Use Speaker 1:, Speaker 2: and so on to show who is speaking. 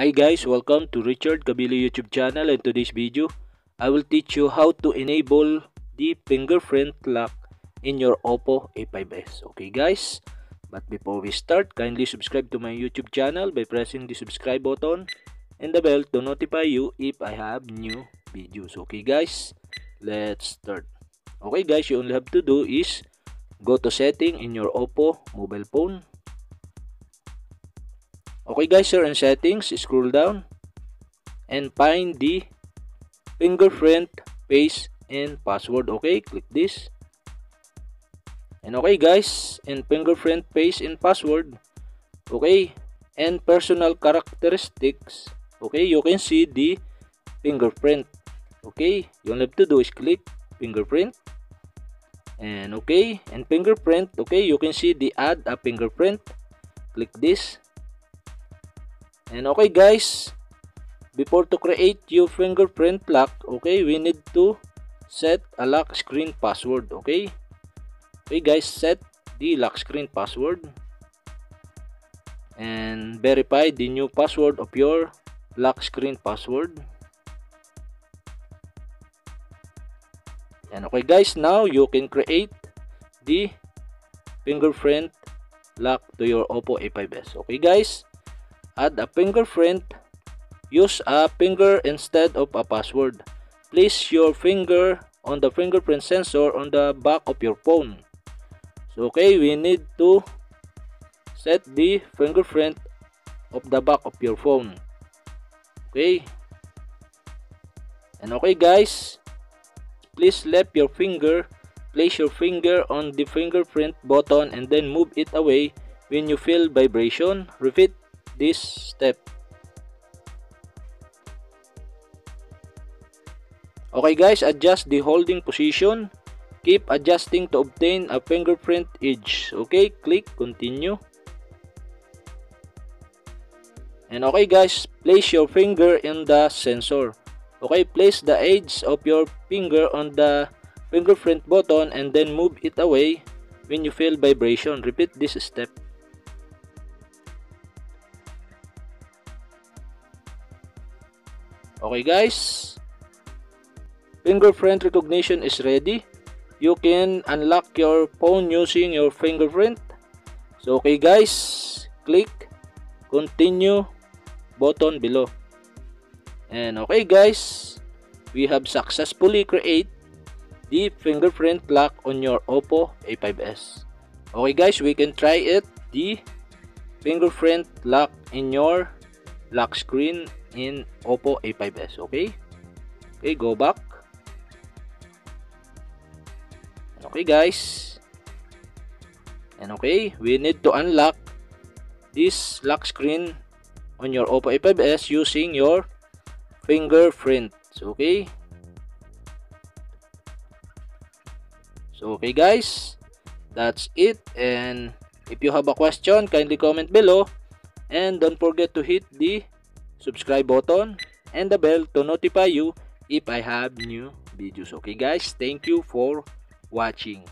Speaker 1: Hi guys, welcome to Richard Cabilo YouTube channel and today's video, I will teach you how to enable the fingerprint lock in your Oppo A5s. Okay guys, but before we start, kindly subscribe to my YouTube channel by pressing the subscribe button and the bell to notify you if I have new videos. Okay guys, let's start. Okay guys, you only have to do is go to setting in your Oppo mobile phone Okay guys, here in settings, scroll down and find the fingerprint, face, and password. Okay, click this. And okay guys, in fingerprint, face, and password, okay, and personal characteristics, okay, you can see the fingerprint. Okay, you have to do is click fingerprint. And okay, and fingerprint, okay, you can see the add a fingerprint. Click this And okay guys, before to create your fingerprint lock, okay, we need to set a lock screen password, okay? Okay guys, set the lock screen password and verify the new password of your lock screen password. And okay guys, now you can create the fingerprint lock to your Oppo A5s. Okay guys, Add a fingerprint. Use a finger instead of a password. Place your finger on the fingerprint sensor on the back of your phone. So okay, we need to set the fingerprint of the back of your phone. Okay. And okay guys, please left your finger, place your finger on the fingerprint button and then move it away when you feel vibration. Repeat this step. Okay guys, adjust the holding position. Keep adjusting to obtain a fingerprint edge. Okay, click continue. And okay guys, place your finger in the sensor. Okay, place the edge of your finger on the fingerprint button and then move it away when you feel vibration. Repeat this step. Okay guys, fingerprint recognition is ready. You can unlock your phone using your fingerprint. So okay guys, click continue button below. And okay guys, we have successfully create the fingerprint lock on your Oppo A5s. Okay guys, we can try it the fingerprint lock in your lock screen in Oppo A5s. Okay? Okay, go back. Okay, guys. And okay, we need to unlock this lock screen on your Oppo A5s using your fingerprint. Okay? So, okay guys, that's it. And if you have a question, kindly comment below. And don't forget to hit the subscribe button and the bell to notify you if I have new videos. Okay guys, thank you for watching.